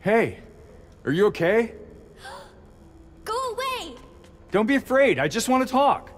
Hey, are you okay? Go away! Don't be afraid, I just want to talk.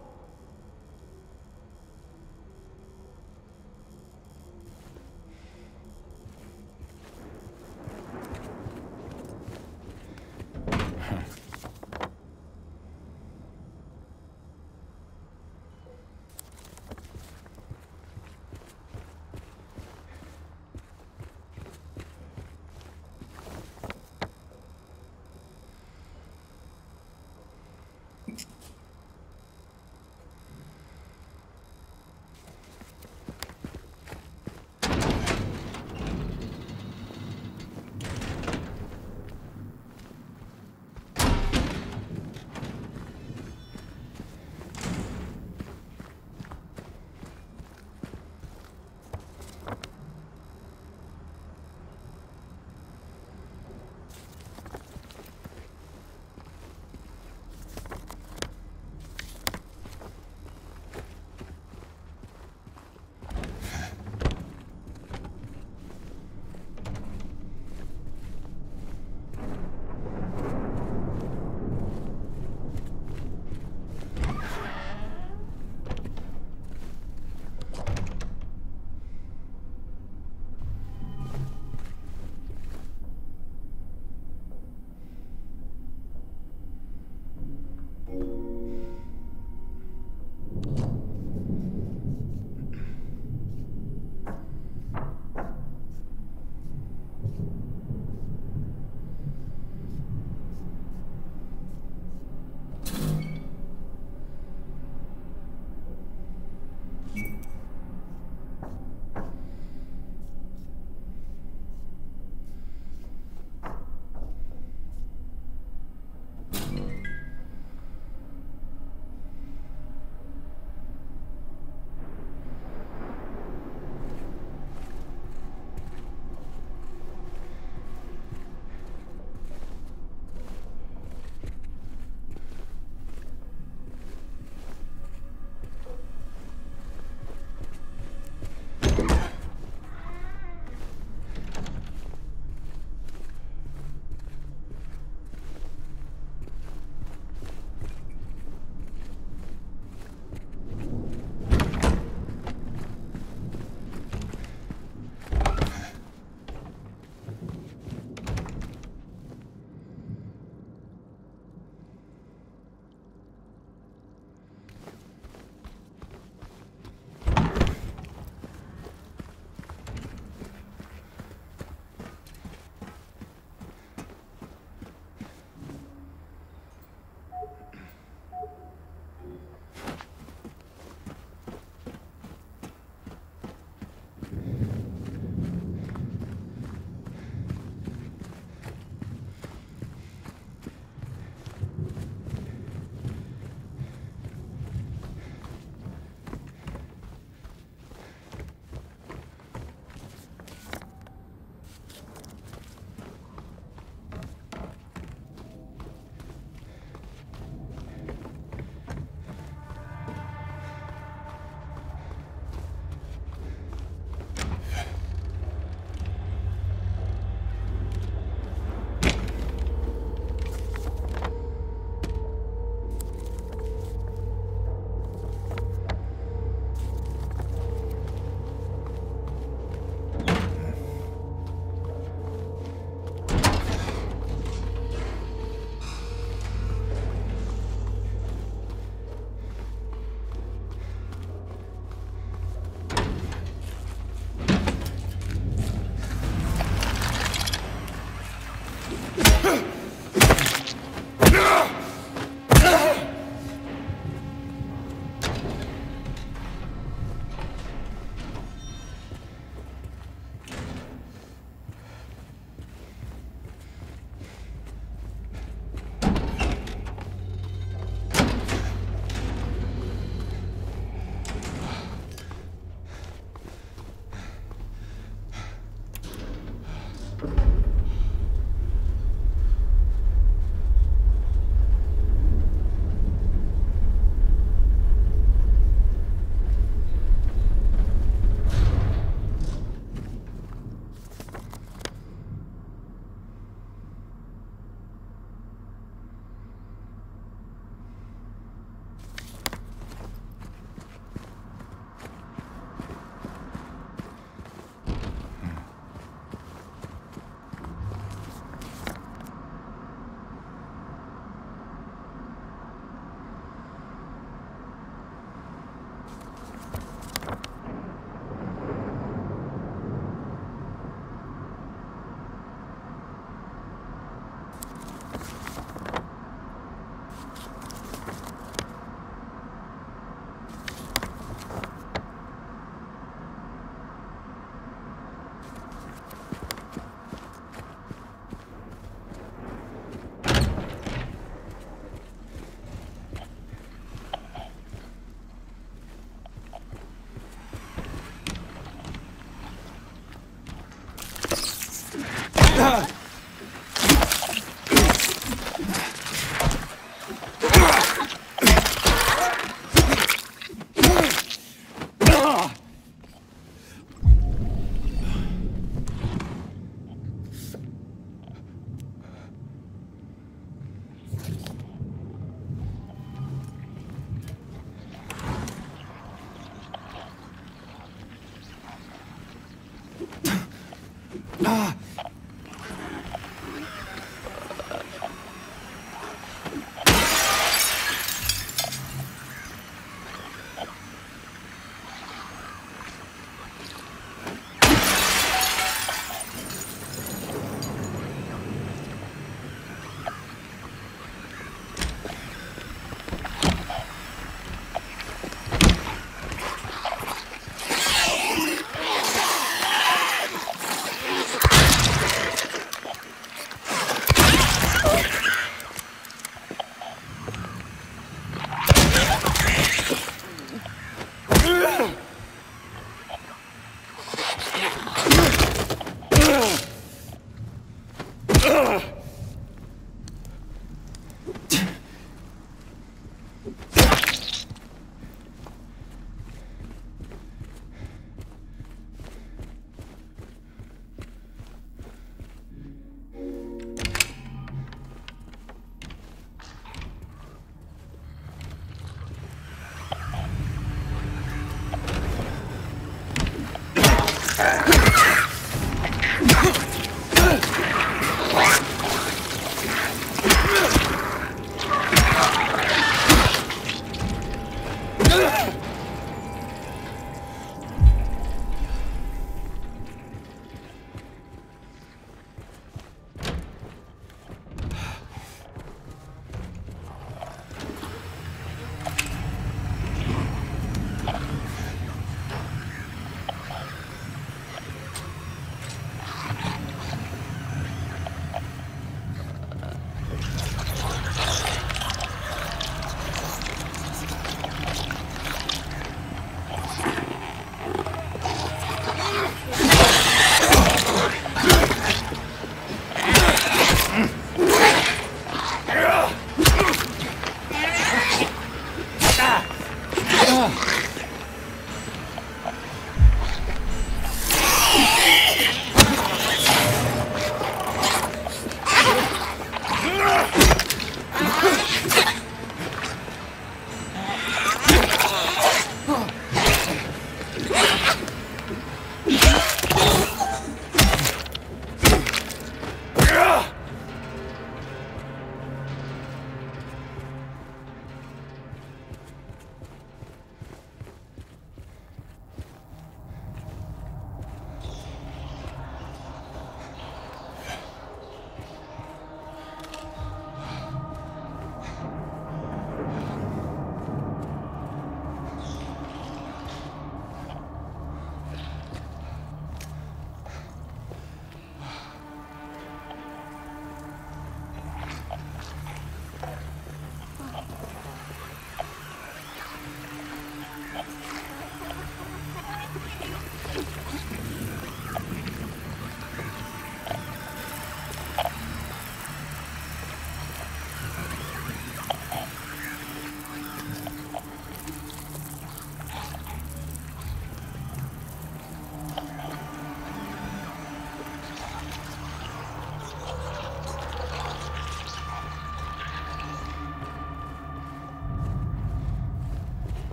啊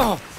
Oh!